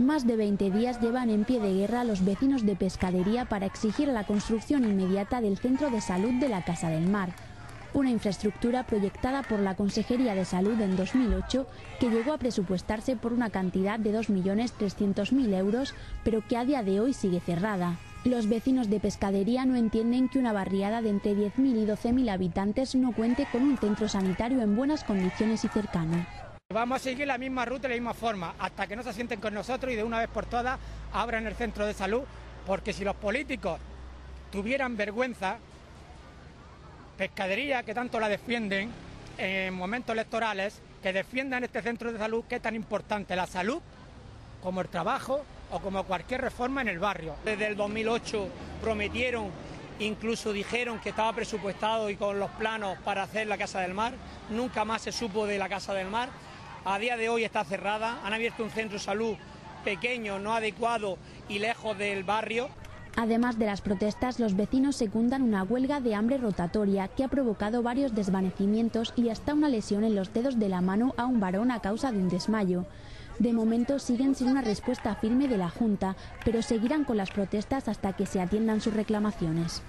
Más de 20 días llevan en pie de guerra los vecinos de Pescadería para exigir la construcción inmediata del centro de salud de la Casa del Mar. Una infraestructura proyectada por la Consejería de Salud en 2008 que llegó a presupuestarse por una cantidad de 2.300.000 euros, pero que a día de hoy sigue cerrada. Los vecinos de Pescadería no entienden que una barriada de entre 10.000 y 12.000 habitantes no cuente con un centro sanitario en buenas condiciones y cercano. Vamos a seguir la misma ruta y la misma forma, hasta que no se sienten con nosotros y de una vez por todas abran el centro de salud, porque si los políticos tuvieran vergüenza, Pescadería, que tanto la defienden en momentos electorales, que defiendan este centro de salud que es tan importante, la salud como el trabajo o como cualquier reforma en el barrio. Desde el 2008 prometieron, incluso dijeron que estaba presupuestado y con los planos para hacer la Casa del Mar, nunca más se supo de la Casa del Mar. A día de hoy está cerrada, han abierto un centro de salud pequeño, no adecuado y lejos del barrio. Además de las protestas, los vecinos secundan una huelga de hambre rotatoria que ha provocado varios desvanecimientos y hasta una lesión en los dedos de la mano a un varón a causa de un desmayo. De momento siguen sin una respuesta firme de la Junta, pero seguirán con las protestas hasta que se atiendan sus reclamaciones.